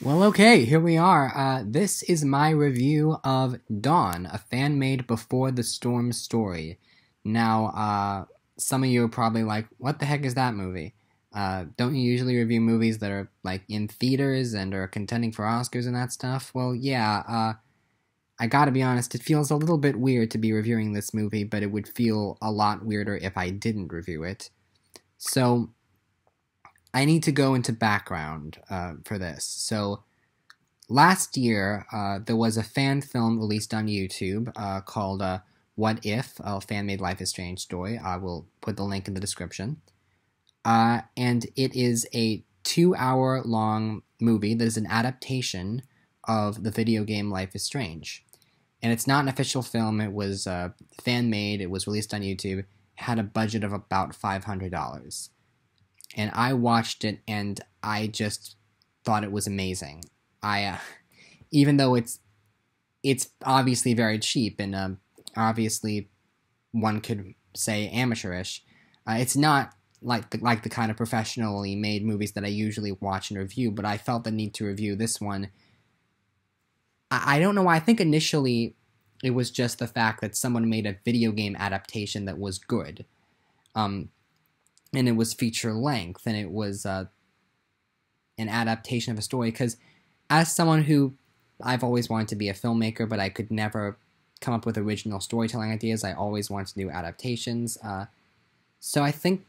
Well, okay, here we are. Uh, this is my review of Dawn, a fan made Before the Storm story. Now, uh, some of you are probably like, what the heck is that movie? Uh, don't you usually review movies that are like in theaters and are contending for Oscars and that stuff? Well, yeah, uh, I gotta be honest, it feels a little bit weird to be reviewing this movie, but it would feel a lot weirder if I didn't review it. So, I need to go into background uh, for this. So, last year, uh, there was a fan film released on YouTube uh, called uh, What If, a fan made Life is Strange story. I will put the link in the description. Uh, and it is a two hour long movie that is an adaptation of the video game Life is Strange. And it's not an official film, it was uh, fan made, it was released on YouTube, it had a budget of about $500. And I watched it and I just thought it was amazing. I, uh, even though it's it's obviously very cheap and uh, obviously one could say amateurish, uh, it's not like the, like the kind of professionally made movies that I usually watch and review. But I felt the need to review this one I, I don't know why. I think initially it was just the fact that someone made a video game adaptation that was good. Um, and it was feature length and it was uh, an adaptation of a story. Because as someone who I've always wanted to be a filmmaker, but I could never come up with original storytelling ideas, I always wanted to do adaptations. Uh, so I think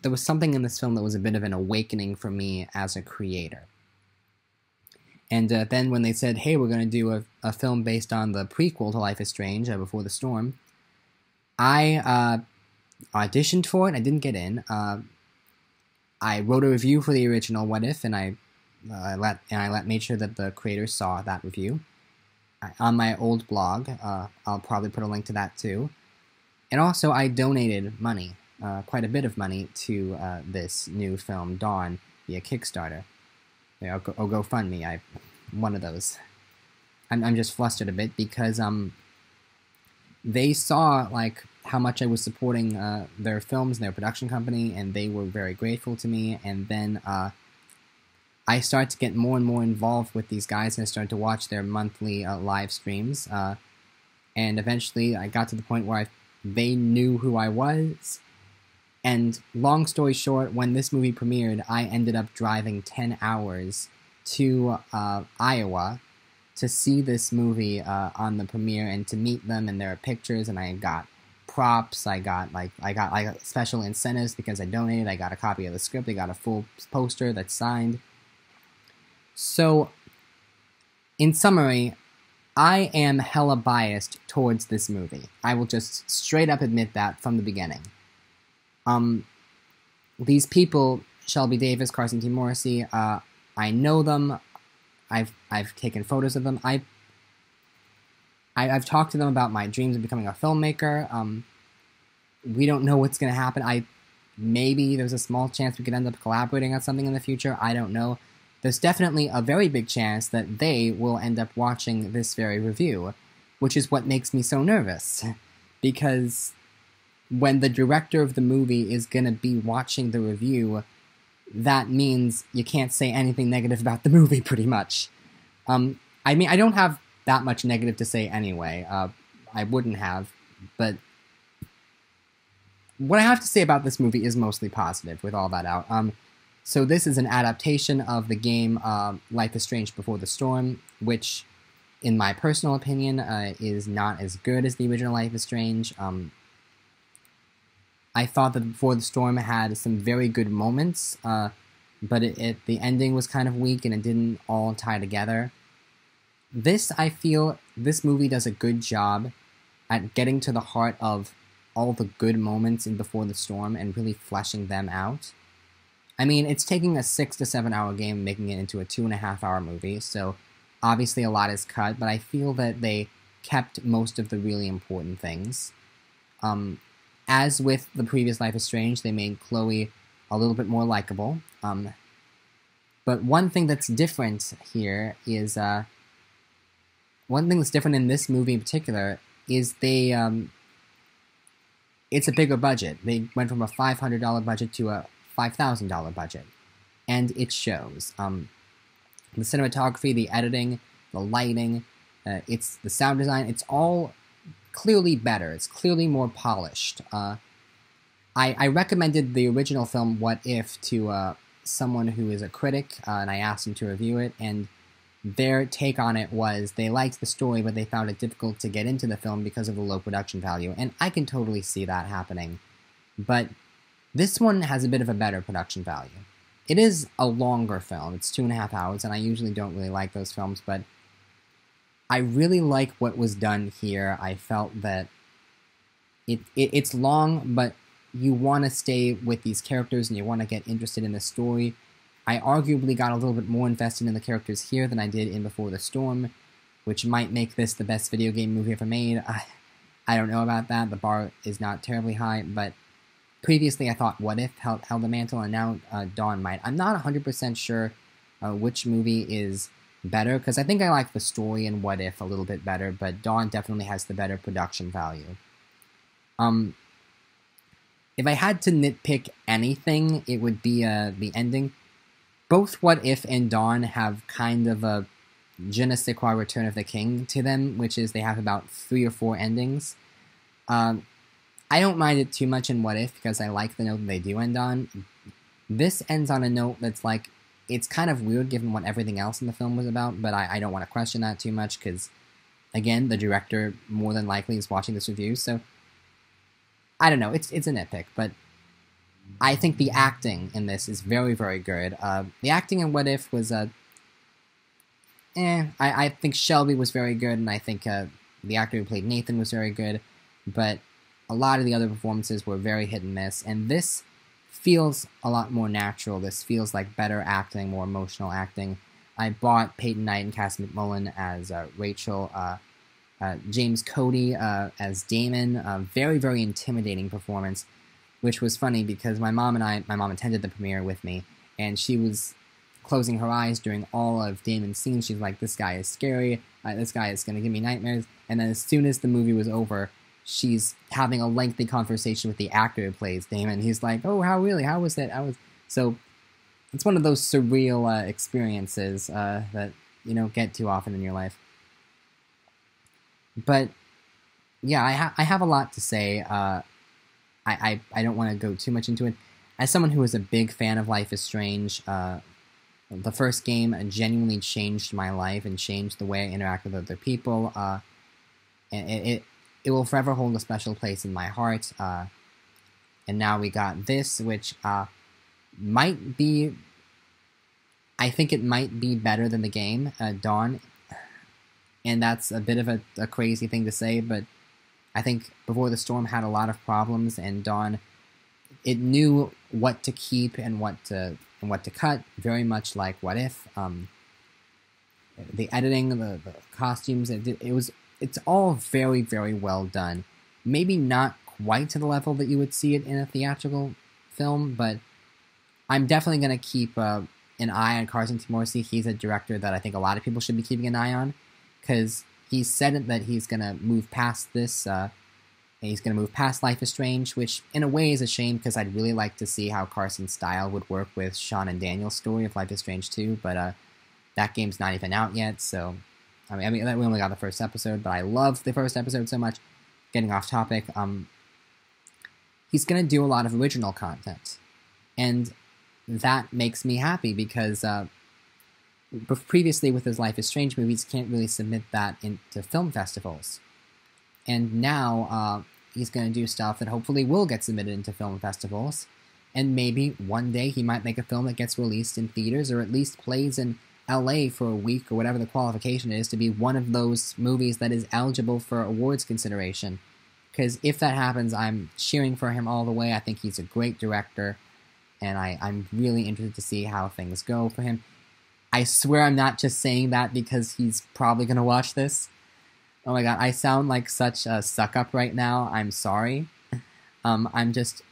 there was something in this film that was a bit of an awakening for me as a creator. And uh, then when they said, hey, we're going to do a, a, film based on the prequel to Life is Strange, uh, Before the Storm, I uh, auditioned for it. I didn't get in. Uh, I wrote a review for the original What If, and I, uh, let and I let made sure that the creators saw that review. on my old blog, uh, I'll probably put a link to that too. And also, I donated money, quite a bit of money, to this new film, Dawn, via Kickstarter. Yeah, I'll go, I'll fund me. I, one of those. I'm, I'm just flustered a bit because um, they saw like how much I was supporting uh, their films and their production company, and they were very grateful to me. And then uh, I started to get more and more involved with these guys, and I started to watch their monthly uh, live streams. Uh, and eventually, I got to the point where I, they knew who I was, and long story short, when this movie premiered, I ended up driving 10 hours to uh, Iowa to see this movie uh, on the premiere and to meet them. And there are pictures, and I got props. I got like I got like special incentives because I donated. I got a copy of the script. I got a full poster that's signed. So, in summary, I am hella biased towards this movie. I will just straight up admit that from the beginning. Um, these people, Shelby Davis, Carson T. Morrissey, uh, I know them. I've I've taken photos of them. I, I have talked to them about my dreams of becoming a filmmaker. Um, we don't know what's gonna happen. I maybe there's a small chance we could end up collaborating on something in the future. I don't know. There's definitely a very big chance that they will end up watching this very review, which is what makes me so nervous. Because when the director of the movie is going to be watching the review, that means you can't say anything negative about the movie, pretty much. Um, I mean, I don't have that much negative to say anyway. Uh, I wouldn't have, but what I have to say about this movie is mostly positive, with all that out. Um, so this is an adaptation of the game uh, Life is Strange Before the Storm, which, in my personal opinion, uh, is not as good as the original Life is Strange. Um, I thought that Before the Storm had some very good moments, uh, but it, it, the ending was kind of weak and it didn't all tie together. This, I feel, this movie does a good job at getting to the heart of all the good moments in Before the Storm and really fleshing them out. I mean, it's taking a six to seven hour game, making it into a two and a half hour movie, so obviously a lot is cut, but I feel that they kept most of the really important things. Um, as with the previous Life is Strange, they made Chloe a little bit more likable. Um, but one thing that's different here is uh, one thing that's different in this movie in particular is they um, it's a bigger budget. They went from a five hundred dollar budget to a five thousand dollar budget, and it shows. Um, The cinematography, the editing, the lighting, uh, it's the sound design. It's all clearly better. It's clearly more polished. Uh, I, I recommended the original film What If to uh, someone who is a critic, uh, and I asked him to review it, and their take on it was they liked the story, but they found it difficult to get into the film because of the low production value, and I can totally see that happening. But this one has a bit of a better production value. It is a longer film, it's two and a half hours, and I usually don't really like those films, but I really like what was done here. I felt that it, it it's long, but you want to stay with these characters and you want to get interested in the story. I arguably got a little bit more invested in the characters here than I did in Before the Storm, which might make this the best video game movie ever made. I, I don't know about that. The bar is not terribly high, but previously I thought What If held, held the mantle, and now uh, Dawn might. I'm not 100% sure uh, which movie is better, because I think I like the story in What If a little bit better, but Dawn definitely has the better production value. Um, if I had to nitpick anything, it would be uh, the ending both What If and Dawn have kind of a je ne sais quoi Return of the King to them, which is they have about three or four endings. Um, I don't mind it too much in What If because I like the note they do end on. This ends on a note that's like, it's kind of weird given what everything else in the film was about, but I, I don't want to question that too much because, again, the director more than likely is watching this review, so I don't know. It's it's a nitpick, but I think the acting in this is very, very good. Uh, the acting in What If was, uh, eh, I, I think Shelby was very good, and I think uh, the actor who played Nathan was very good, but a lot of the other performances were very hit and miss, and this feels a lot more natural. This feels like better acting, more emotional acting. I bought Peyton Knight and Cass McMullen as uh, Rachel, uh, uh, James Cody uh, as Damon. very, very intimidating performance which was funny because my mom and I, my mom attended the premiere with me, and she was closing her eyes during all of Damon's scenes. She's like, "This guy is scary. Uh, this guy is going to give me nightmares." And then as soon as the movie was over, she's having a lengthy conversation with the actor who plays Damon. He's like, "Oh, how really? How was that? I was so." It's one of those surreal uh, experiences uh, that you don't get too often in your life. But yeah, I, ha- I have a lot to say. Uh, I, I, I don't want to go too much into it. As someone who is a big fan of Life is Strange, uh, the first game genuinely changed my life and changed the way I interact with other people. Uh, it, it, it will forever hold a special place in my heart. Uh, and now we got this, which uh, might be. I think it might be better than the game, uh, Dawn. And that's a bit of a, a crazy thing to say, but I think Before the Storm had a lot of problems, and Dawn it knew what to keep and what to and what to cut, very much like What If. Um, the editing, the, the costumes, it, it was it's all very very well done. Maybe not quite to the level that you would see it in a theatrical film, but I'm definitely going to keep uh, an eye on Carson T. Morrissey. He's a director that I think a lot of people should be keeping an eye on because he said that he's gonna move past this. Uh, he's gonna move past Life is Strange, which in a way is a shame because I'd really like to see how Carson's style would work with Sean and Daniel's story of Life is Strange 2, but uh, that game's not even out yet. So, I mean, I mean, we only got the first episode, but I loved the first episode so much. Getting off topic, um, he's gonna do a lot of original content, and that makes me happy because. Uh, previously with his Life is Strange movies, he can't really submit that into film festivals. And now uh, he's going to do stuff that hopefully will get submitted into film festivals. And maybe one day he might make a film that gets released in theaters or at least plays in LA for a week or whatever the qualification is to be one of those movies that is eligible for awards consideration. Because if that happens, I'm cheering for him all the way. I think he's a great director, and I, I'm really interested to see how things go for him. I swear I'm not just saying that because he's probably gonna watch this. Oh my god, I sound like such a suck up right now. I'm sorry. Um, I'm just.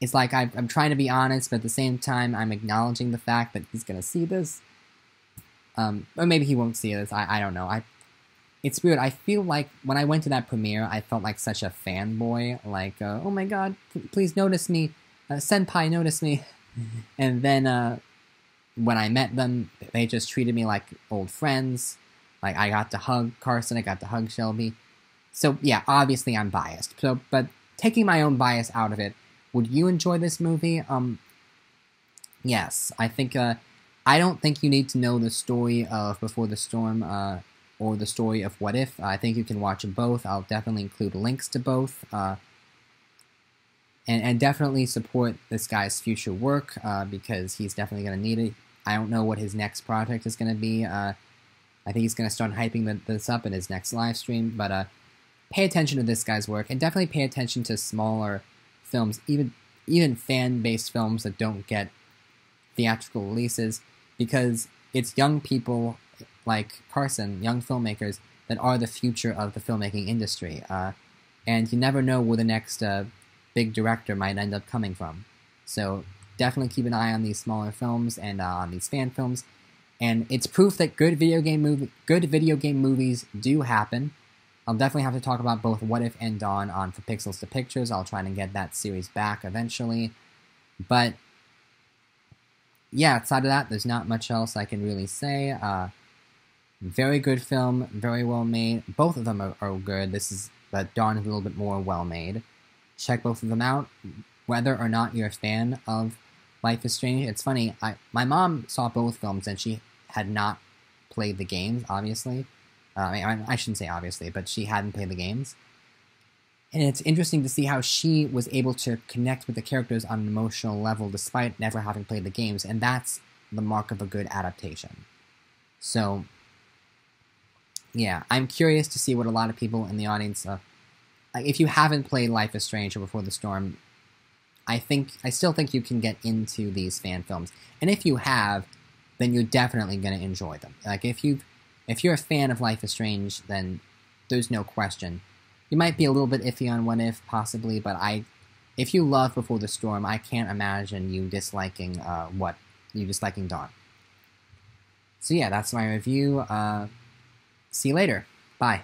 It's like I, I'm trying to be honest, but at the same time, I'm acknowledging the fact that he's gonna see this. Um, or maybe he won't see this. I, I don't know. I. It's weird. I feel like when I went to that premiere, I felt like such a fanboy. Like, uh, oh my god, please notice me, uh, senpai, notice me. and then uh, when I met them, they just treated me like old friends. Like I got to hug Carson, I got to hug Shelby. So yeah, obviously I'm biased. So, but taking my own bias out of it, would you enjoy this movie? Um, yes, I think. Uh, I don't think you need to know the story of Before the Storm uh, or the story of What If. I think you can watch both. I'll definitely include links to both. Uh, and, and definitely support this guy's future work uh, because he's definitely going to need it. I don't know what his next project is going to be. Uh, I think he's going to start hyping this up in his next live stream. But uh, pay attention to this guy's work and definitely pay attention to smaller films, even even fan-based films that don't get theatrical releases, because it's young people like Carson, young filmmakers that are the future of the filmmaking industry. Uh, and you never know where the next uh, big director might end up coming from. So definitely keep an eye on these smaller films and uh, on these fan films. And it's proof that good video game movie, good video game movies do happen. I'll definitely have to talk about both What If and Dawn on For Pixels to Pictures. I'll try and get that series back eventually. But yeah, outside of that, there's not much else I can really say. Uh, very good film, very well made. Both of them are, are good. This is, but Dawn is a little bit more well made. Check both of them out. Whether or not you're a fan of Life is Strange, it's funny. I my mom saw both films and she had not played the games, obviously. Uh, I, I shouldn't say obviously, but she hadn't played the games. And it's interesting to see how she was able to connect with the characters on an emotional level despite never having played the games, and that's the mark of a good adaptation. So, yeah, I'm curious to see what a lot of people in the audience, uh, if you haven't played Life is Strange or Before the Storm, I think I still think you can get into these fan films, and if you have, then you're definitely going to enjoy them. Like if you if you're a fan of Life is Strange, then there's no question. You might be a little bit iffy on What If, possibly, but I, if you love Before the Storm, I can't imagine you disliking uh, what you disliking Dawn. So yeah, that's my review. Uh, see you later. Bye.